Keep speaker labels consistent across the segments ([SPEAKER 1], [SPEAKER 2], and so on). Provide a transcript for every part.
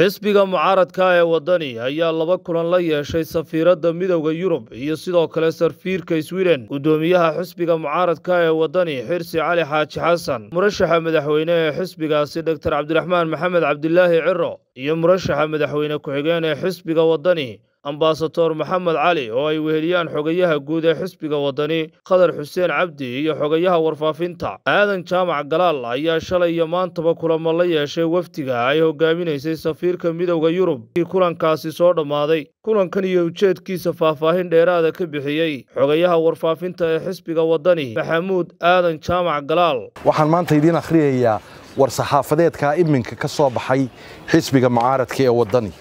[SPEAKER 1] xisbiga mucaaradka ee waddani ayaa laba kulan la yeeshay safiiradda midowda yurub iyo sidoo kale sarfiirka swiden guddoomiyaha xisbiga mucaaradka ee waddani xirsi cali xaaji xasan murashaxa madaxweyne ee xisbigaasi doktor cabdiraxmaan maxamed cabdilaahi ciro iyo murashaxa madaxweyne ku-xigeen ee xisbiga waddani ambasador maxamed cali oo ay weheliyaan xogayaha guud ee xisbiga waddani khadar xuseen cabdi iyo xogayaha warfaafinta. Aadan jaamac galaal ayaa shalay iyo maantaba kulamo la yeeshay wafdiga ay hogaaminaysay safiirka midowda yurub. Kii kulankaasi soo dhammaaday kulankan iyo ujeedkiisa faahfaahin dheeraada ka bixiyey xogayaha warfaafinta ee xisbiga waddani maxamuud aadan jaamac galaal.
[SPEAKER 2] Waxaan maanta idiin akhriyayaa war-saxaafadeedka iminka ka soo baxay xisbiga mucaaradka ee waddani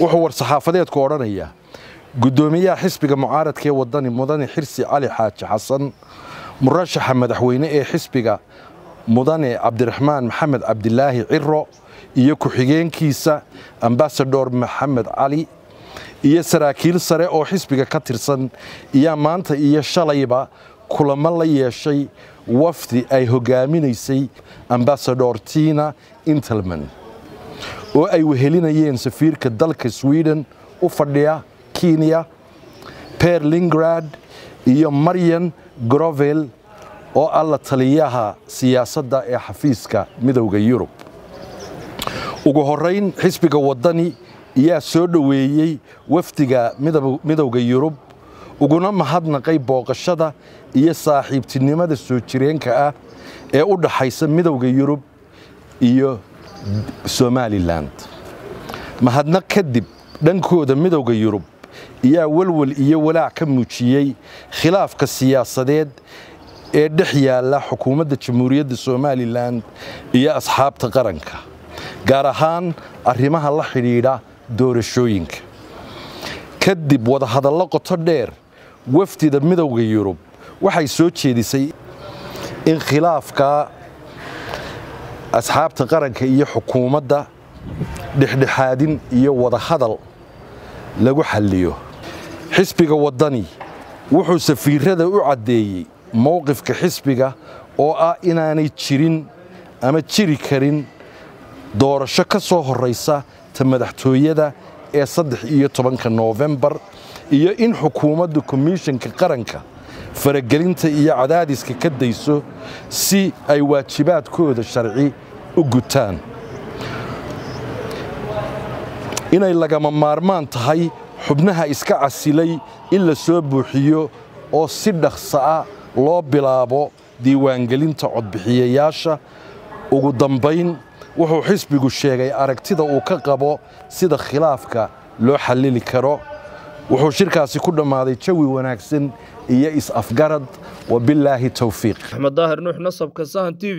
[SPEAKER 2] wuxuu war-saxaafadeedku odhanayaa guddoomiyaha xisbiga mucaaradka ee waddani mudane xirsi cali xaaji xasan murashaxa madaxweyne ee xisbiga mudane cabdiraxmaan maxamed cabdilaahi ciro iyo ku-xigeenkiisa ambasador maxamed cali iyo saraakiil sare oo xisbiga ka tirsan iyaa maanta iyo shalayba kulamo la yeeshay wafdi ay hogaaminaysay ambasador tina intelman oo ay wehelinayeen safiirka dalka sweden u fadhiya kenya berlingrad iyo maryan grovel oo ah la taliyaha siyaasadda ee xafiiska midowda yurub. Ugu horayn xisbiga waddani ayaa soo dhoweeyey wafdiga midowda yurub uguna mahadnaqay booqashada iyo saaxiibtinimada soo jireenka ah ee u dhaxaysa midowda yurub iyo somalilan mahadnaq kadib dhankooda midowda yurub ayaa walwal iyo walaac ka muujiyey khilaafka siyaasadeed ee dhex yaalla xukuumadda jamhuuriyadda somalilan iyo asxaabta qaranka gaar ahaan arrimaha la xidhiidha doorashooyinka. Kadib wadahadallo qoto dheer wafdida midowda yurub waxay soo jeedisay in khilaafka asxaabta qaranka iyo xukuumadda dhexdhexaadin iyo wadahadal lagu xalliyo. Xisbiga waddani wuxuu safiirada u caddeeyey mowqifka xisbiga oo ah inaanay jirin ama jiri karin doorasho ka soo horraysa ta madaxtooyada ee saddex iyo tobanka noofembar iyo in xukuumadda komishanka qaranka faragelinta iyo cadaadiska ka dayso si ay waajibaadkooda sharci u gutaan. Inay lagama maarmaan tahay xubnaha iska casilay in la soo buuxiyo oo si dhaqsa'a loo bilaabo diiwaangelinta codbixiyayaasha ugu dambayn wuxuu xisbigu sheegay aragtida uu ka qabo sida khilaafka loo xallili karo wuxuu shirkaasi ku dhammaaday jawi wanaagsan iyo is-afgarad. Wabilaahi towfiiq
[SPEAKER 1] axmed daahir nuux nasabka sahan t